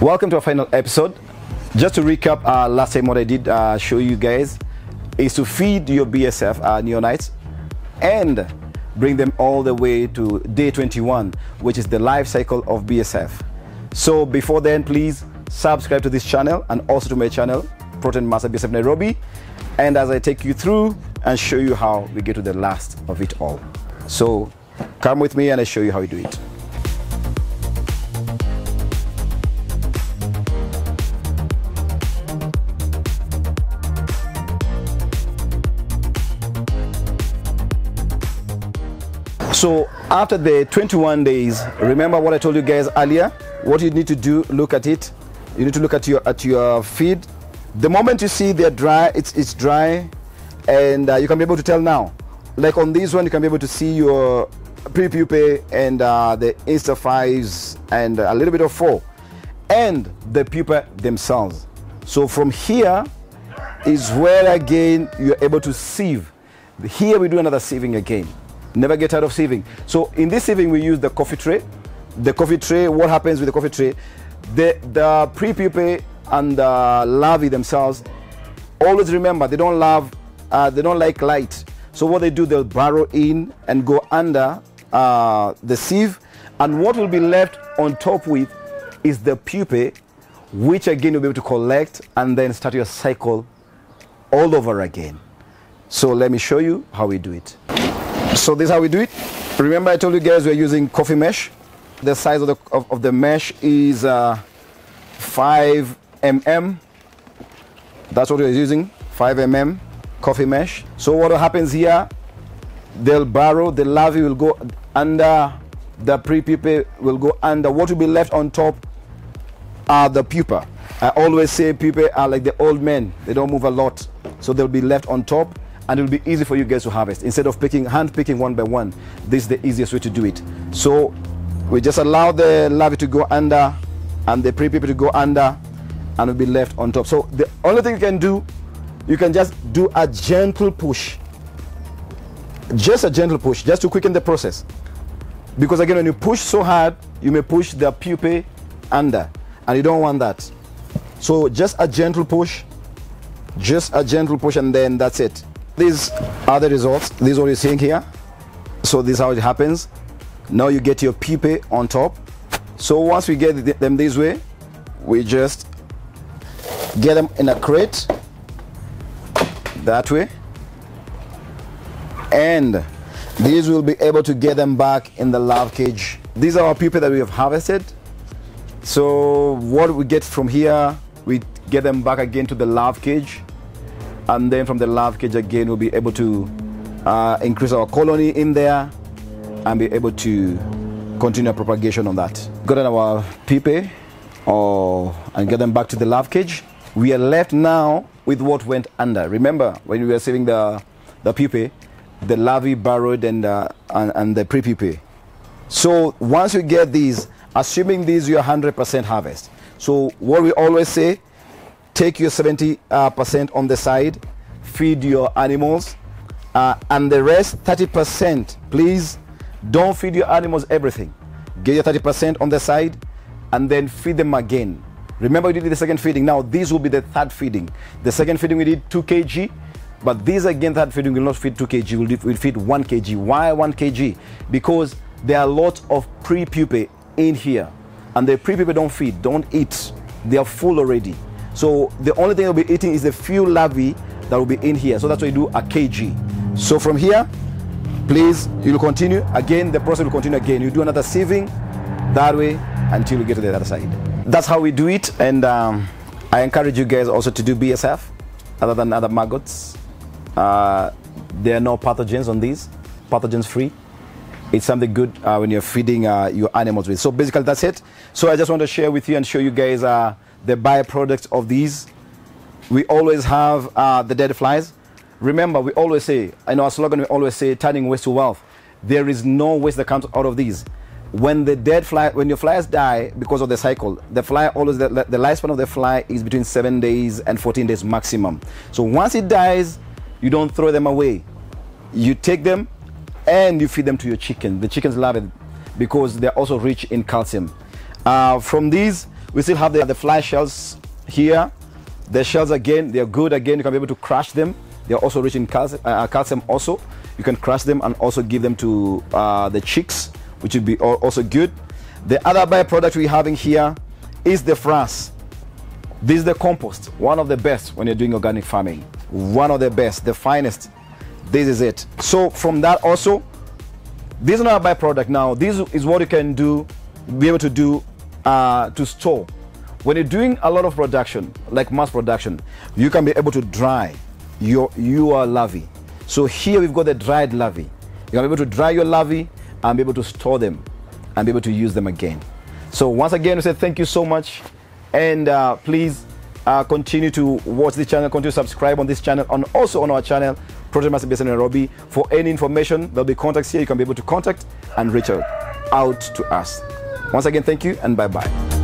Welcome to our final episode. Just to recap, uh, last time what I did uh, show you guys is to feed your BSF uh, neonates and bring them all the way to day 21, which is the life cycle of BSF. So before then, please subscribe to this channel and also to my channel, Protein Master BSF Nairobi. And as I take you through and show you how we get to the last of it all. So come with me and I show you how we do it. So after the 21 days, remember what I told you guys earlier? What you need to do, look at it. You need to look at your at your feed. The moment you see they're dry, it's it's dry, and uh, you can be able to tell now. Like on this one, you can be able to see your pre-pupae and uh, the instar fives and a little bit of four, and the pupa themselves. So from here is where again you're able to sieve. Here we do another sieving again. Never get out of sieving. So in this sieving, we use the coffee tray. The coffee tray, what happens with the coffee tray? The, the pre-pupae and the larvae themselves, always remember, they don't love, uh, they don't like light. So what they do, they'll burrow in and go under uh, the sieve. And what will be left on top with is the pupae, which again you'll be able to collect and then start your cycle all over again. So let me show you how we do it. So this is how we do it. Remember I told you guys we're using coffee mesh. The size of the, of, of the mesh is uh, 5 mm. That's what we're using, 5 mm coffee mesh. So what happens here, they'll burrow, the larvae will go under, the pre-pupae will go under. What will be left on top are the pupa. I always say pupa are like the old men. They don't move a lot. So they'll be left on top and it will be easy for you guys to harvest. Instead of picking, hand picking one by one, this is the easiest way to do it. So we just allow the larvae to go under and the pre-pupa to go under and will be left on top. So the only thing you can do, you can just do a gentle push. Just a gentle push, just to quicken the process. Because again, when you push so hard, you may push the pupae under and you don't want that. So just a gentle push, just a gentle push and then that's it. These are the results. This is what you're seeing here. So this is how it happens. Now you get your pupae on top. So once we get them this way, we just get them in a crate that way. And these will be able to get them back in the love cage. These are our that we have harvested. So what we get from here, we get them back again to the love cage and then from the love cage again we'll be able to uh, increase our colony in there and be able to continue propagation on that. Got our pupae or and get them back to the love cage. We are left now with what went under. Remember when we were saving the the pupae, the larvae burrowed and uh, and, and the pre-pupae. So once you get these, assuming these you're 100% harvest. So what we always say, take your 70% uh, on the side, feed your animals, uh, and the rest 30%, please don't feed your animals everything. Get your 30% on the side and then feed them again. Remember we did the second feeding. Now this will be the third feeding. The second feeding we did 2 kg, but this again third feeding will not feed 2 kg, we'll, feed 1 kg. Why 1 kg? Because there are lots of pre-pupae in here and the pre-pupae don't feed, don't eat. They are full already. So the only thing you'll be eating is the few larvae that will be in here. So that's why you do a kg. So from here, please, you'll continue. Again, the process will continue again. You do another sieving that way until you get to the other side. That's how we do it. And um, I encourage you guys also to do BSF other than other maggots. Uh, there are no pathogens on these, pathogens free. It's something good uh, when you're feeding uh, your animals with. So basically that's it. So I just want to share with you and show you guys uh, the byproducts of these. We always have uh, the dead flies. Remember, we always say, in our slogan, we always say, turning waste to wealth. There is no waste that comes out of these. When the dead fly, when your flies die because of the cycle, the fly always, the, the lifespan of the fly is between seven days and 14 days maximum. So once it dies, you don't throw them away. You take them and you feed them to your chicken. The chickens love it because they're also rich in calcium. Uh, from these, We still have the, the fly shells here. The shells again, they're good again. You can be able to crush them. They're also rich in calcium, uh, calcium also. You can crush them and also give them to uh, the chicks, which would be also good. The other byproduct we're having here is the frass. This is the compost, one of the best when you're doing organic farming. One of the best, the finest. This is it. So from that also, this is not a byproduct now. This is what you can do, be able to do uh, to store. When you're doing a lot of production, like mass production, you can be able to dry your your larvae. So here we've got the dried larvae. You can be able to dry your larvae and be able to store them and be able to use them again. So once again, we say thank you so much, and uh, please uh, continue to watch the channel, continue to subscribe on this channel, and also on our channel, Protein Master based in Nairobi. For any information, there'll be contacts here. You can be able to contact and reach out, out to us. Once again, thank you and bye bye.